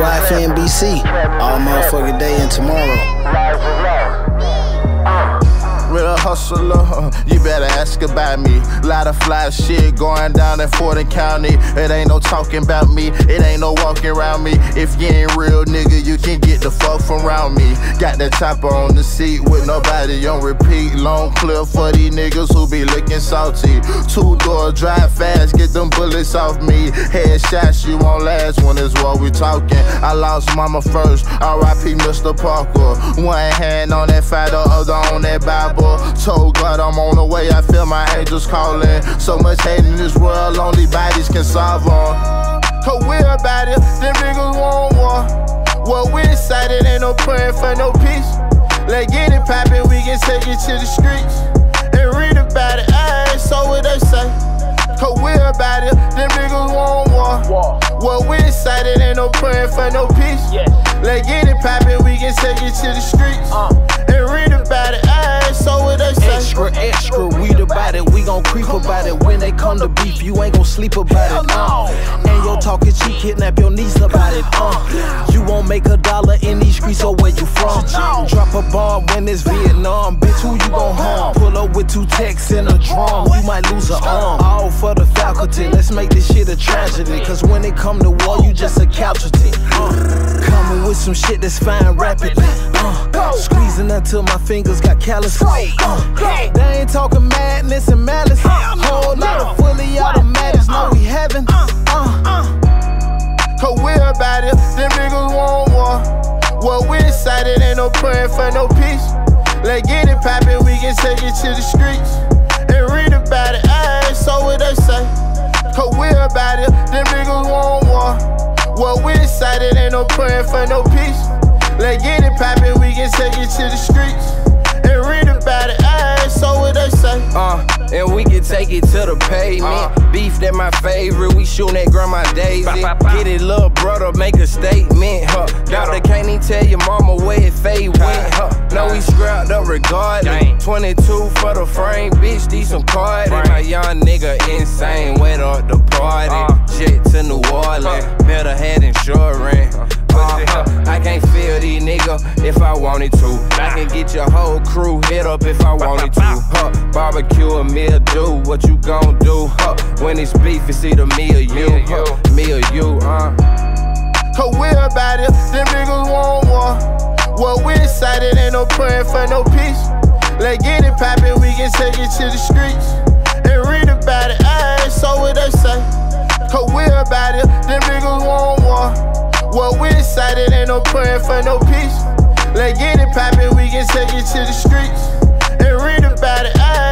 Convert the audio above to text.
YFNBC, all motherfucking day and tomorrow real hustler. You better ask about me. Lot of fly shit going down in Fulton County. It ain't no talking about me. It ain't no walking around me. If you ain't real, nigga, you can get the fuck from around me. Got that chopper on the seat with nobody on repeat. Long clip for these niggas who be salty. Two door drive fast, get them bullets off me. Headshots you won't last when it's what we talking. I lost mama first. R.I.P. Mr. Parker. One hand on that fight, the other on that Bible. Told God I'm on the way, I feel my angels calling. So much hate in this world, only bodies can solve on. Cause we about it, them niggas want war. What we excited, ain't no praying for no peace. Let's get it poppin', we can take it to the streets. About it, ayy, so what they say. Cause we about it, them niggas want war. What we excited, ain't no praying for no peace. Let's get it poppin', we can take it to the streets. Uh. And read about it, ayy, so what they say. Extra, extra, weed about it. We gon' creep about it. When they come to beef, you ain't gon' sleep about it. Uh. And your talking cheap, kidnap your niece about it. Uh. You won't make a dollar streets, or where you from? Drop a bomb when it's Vietnam. Bitch, who you gon' harm? Pull up with two Techs and a drum. You might lose an arm. All for the faculty. Let's make this shit a tragedy. Cause when it come to war, you just a casualty. Uh. Coming with some shit that's fine rapidly. Uh. Squeezing until my fingers got callous. Uh, they ain't talking madness and malice. Whole lot of fully automatics. No, we haven't. What we excited, ain't no praying for no peace. Let's get it poppin', we can take it to the streets. And read about it, ayy, so what they say. Cause we about it, them niggas want war. What we excited, ain't no praying for no peace. Let's get it poppin', we can take it to the streets and read about it. Ayy, so what they say. Uh, and we can take it to the pavement. Uh, Beef that my favorite, we shootin' at Grandma Daisy. Get it, little brother, make a regardless. 22 for the frame, bitch, these some cards. My young nigga insane, wet up the party. Uh. Jet to New Orleans, better head insurance. Uh, I can't feel these niggas if I wanted to. I can get your whole crew hit up if I wanted to. Huh, barbecue a meal, do what you gon' do. Huh, when it's beef, it's either me or you. Huh, me or you, uh. Cause we about it, them niggas want war. What we excited, ain't no praying for no peace. Let's get it poppin', we can take it to the streets. And read about it, ayy, so what they say. Cause we about it, them niggas want war. What we excited, ain't no praying for no peace. Let's get it poppin', we can take it to the streets. And read about it, ayy,